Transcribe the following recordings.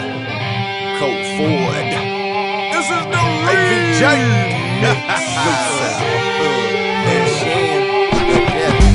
Colt Ford. This is the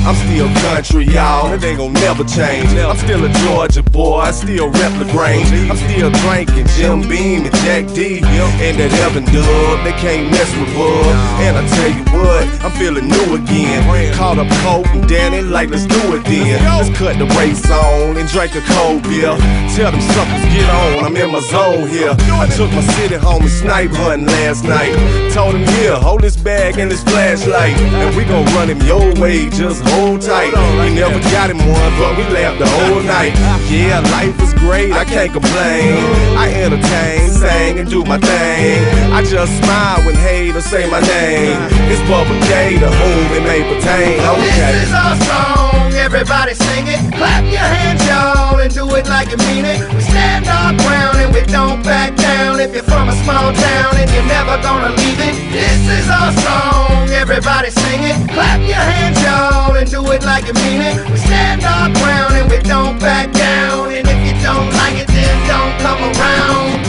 I'm still country, y'all. It ain't gon' never change. I'm still a Georgia boy. I still rep LaGrange. I'm still drinking Jim Beam and Jack D. And that Evan Dub. They can't mess with Bub. And I tell you what, I'm feeling new again. Caught up Colt and Danny like, let's do it then. Let's cut the race on and drink a cold beer. Tell them suckers get on. I'm in my zone here. I took my city home and snipe hunting last night. Told him here, hold this bag and this flashlight. And we gon' run him your way. Just hold tight. We never got him one, but we laughed the whole night. Yeah, life is great, I can't complain. I entertain, sing, and do my thing. I just smile when haters say my name. It's Bubba K to whom it may pertain. Okay. This is our song, everybody sing it. Clap your hands, y'all, and do it like you mean it. We stand our ground and we don't back down. If you're from a small town and you're never gonna leave it, this is our song, everybody sing it. Clap your hands, y'all, and do it like you mean it. We stand our ground and we don't back down. And if you don't like it, then don't come around.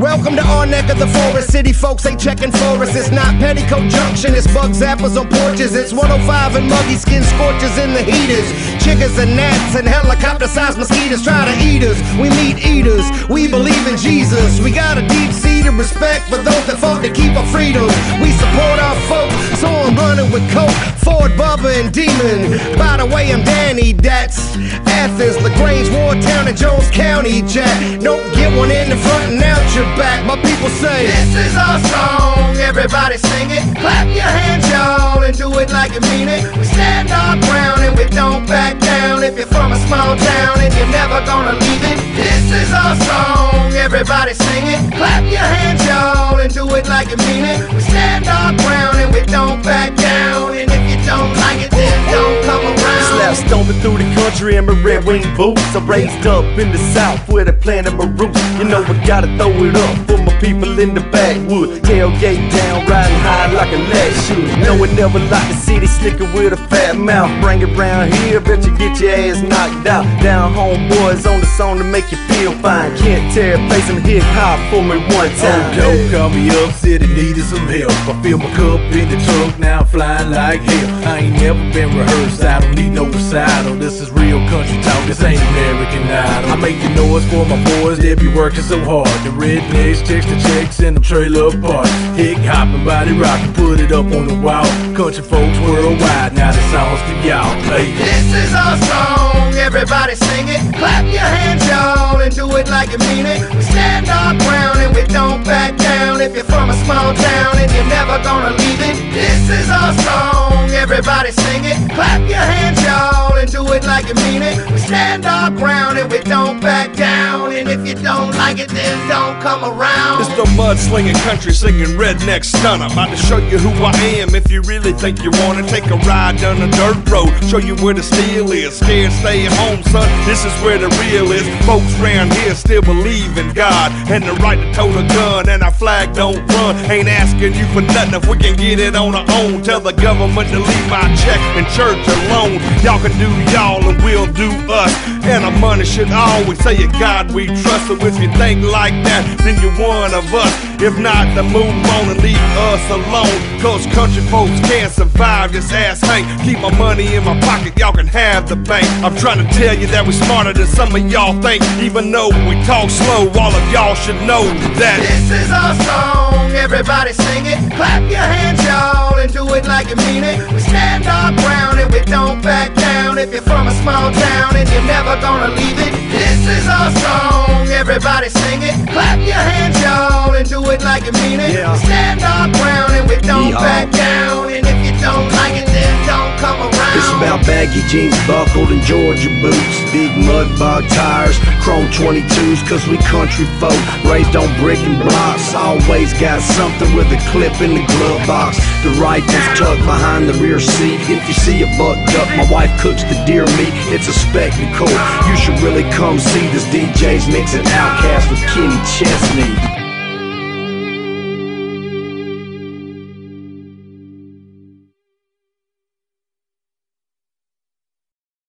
Welcome to our neck of the forest. City folks ain't checking for us. It's not Petticoat Junction. It's bug zappers on porches. It's 105 and muggy skin scorches in the heaters. Chickens and gnats and helicopter sized mosquitoes try to eat us. We meat eaters. We believe in Jesus. We got a deep respect for those that fought to keep our freedoms. We support our folk, so I'm running with Colt, Ford, Bubba, and Demun. By the way, I'm Danny. That's Athens, LaGrange, Wartown, and Jones County. Jack, don't get one in the front and out your back. My people say. This is our song, everybody sing it. Clap your hands, y'all, and do it like you mean it. We stand our ground and we don't back down. If you're from a small town and you're never country in my red wing boots. I'm raised up in the south where they planted my roots. You know I gotta throw it up people in the backwood. Tailgate down, riding high like a leg shoot. No one never like the city slicker with a fat mouth. Bring it round here, bet you get your ass knocked out. Down home boys on the song to make you feel fine. Can't tear play some hip hop for me one time. Oh, Joe, call me up, said he needed some help. I fill my cup in the truck, now I'm flying like hell. I ain't never been rehearsed, I don't need no recital. This is real country talk, this ain't American Idol. I make the noise for my boys, they be working so hard. The rednecks, checks the checks, and them trailer apart. Hick hopping, body rocking, put it up on the wall. Country folks worldwide, now the song's for y'all. Hey. This is our song, everybody sing it. Clap your hands, y'all, and do it like you mean it. We stand our ground and we don't back down. If you're from a small town and you're never gonna leave it, this is our song, everybody sing it. Clap your hands, y'all, and do it like you mean it. We stand our ground and we don't back down. And if you don't like it, then don't come around. It's the mudslinging country singing redneck stunner. About to show you who I am if you really think you wanna take a ride down a dirt road. Show you where the steel is. Scared, stay at home, son. This is where the real is. Folks round here still believe in God and the right to tote a gun, and our flag don't run. Ain't asking you for nothing if we can get it on our own. Tell the government to leave my check and church alone. Y'all can do y'all and we'll do us. And our money should always say a God we trust. So if you think like that, then you're one of us. If not, then move on and leave us alone. Cause country folks can't survive this ass hang. Keep my money in my pocket, y'all can have the bank. I'm trying to tell you that we're smarter than some of y'all think. Even though we talk slow, all of y'all should know that. This is our song, everybody sing it. Clap your hands, y'all, and do it like you mean it. We stand our ground and we don't back down. If you're from a small town and you're never gonna leave it, this is our song, everybody sing it. Clap your hands, y'all, and do it like you mean it. Yeah. Stand our ground and we don't Yeehaw. back down. And if you don't like it, then don't come around. It's about baggy jeans buckled and Georgia boots, big mud bog tires, chrome 22s, cause we country folk, raised on brick and blocks. Always got something with a clip in the glove box. The rifle's tucked behind the rear seat. If you see a buck duck, my wife cooks the deer meat. It's a spectacle. You should really come see this DJ's mixing OutKast with Kenny Chesney.